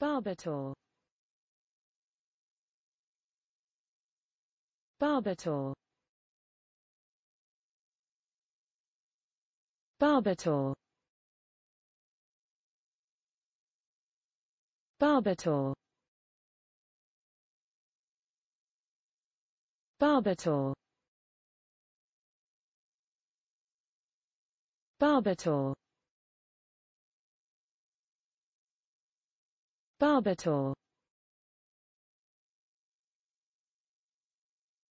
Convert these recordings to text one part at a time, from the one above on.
Barbator Barbator Barbator Barbator Barbator Barbator Barbator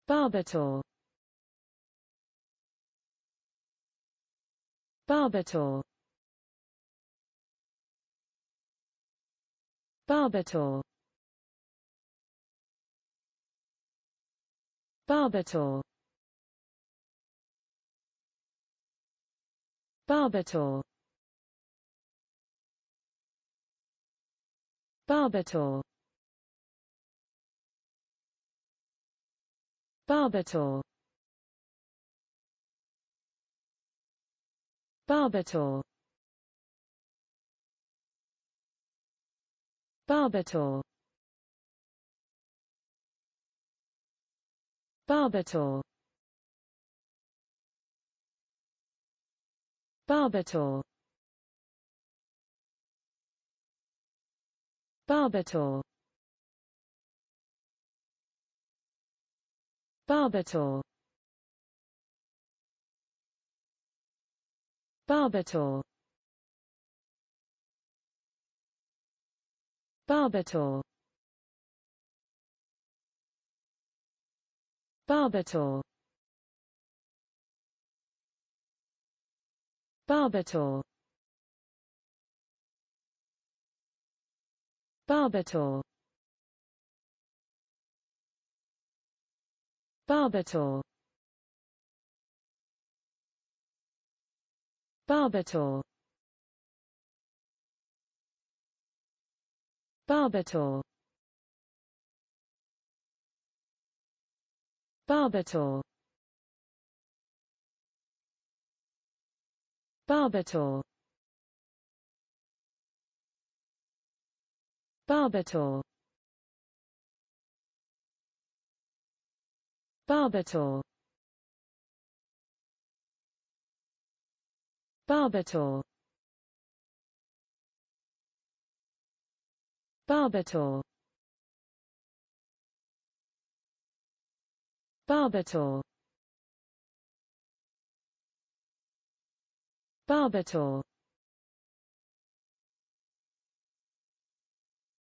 Barbator Barbator Barbator Barbator Barbator Barbator Barbator Barbator Barbator Barbator Barbator Barbator Barbator Barbator Barbator Barbator Barbator Barbator Barbator Barbator Barbator Barbator Barbator Barbator Barbator Barbator Barbator Barbator Barbator